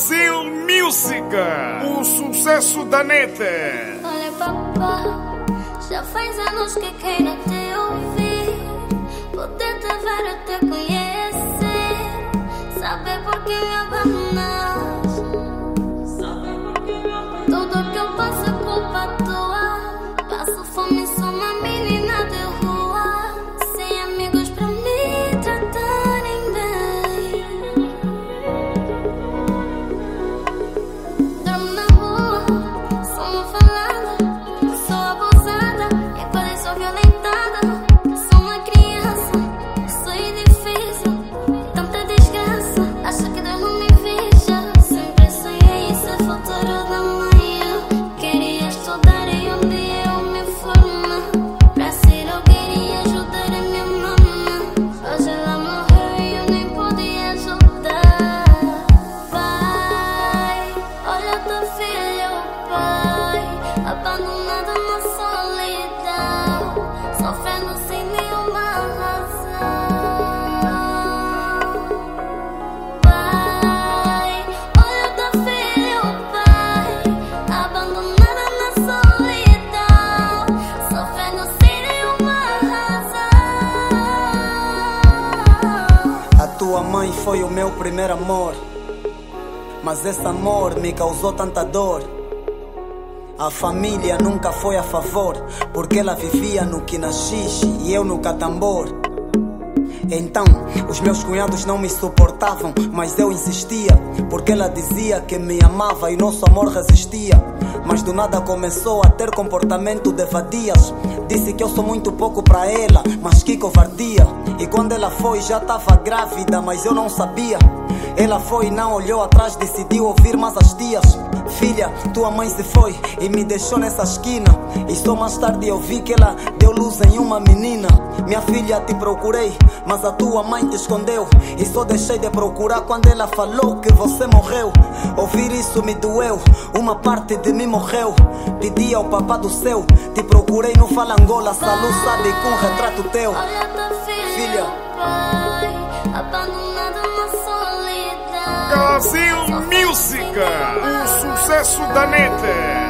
Brasil Música, o sucesso da neta. Olha, papá, já faz anos que queira te ouvir. Vou tentar ver, te conhecer. Saber por que me abandonou. Foi o meu primeiro amor. Mas esse amor me causou tanta dor. A família nunca foi a favor, porque ela vivia no Quinaxixe e eu no Catambor. Então, os meus cunhados não me suportavam, mas eu insistia, porque ela dizia que me amava e nosso amor resistia. Mas do nada começou a ter comportamento de vadias. Disse que eu sou muito pouco pra ela, mas que covardia. E quando ela foi, já tava grávida, mas eu não sabia. Ela foi e não olhou atrás, decidiu ouvir mais as tias. Filha, tua mãe se foi e me deixou nessa esquina. E só mais tarde eu vi que ela deu luz em uma menina. Minha filha, te procurei, mas a tua mãe te escondeu. E só deixei de procurar quando ela falou que você morreu. Ouvir isso me doeu, uma parte de mim morreu. Pedi ao papá do céu, te procurei no Falangola. Salu sabe com um retrato teu. Olha teu filho, Filha. Brasil Música, o sucesso da neta.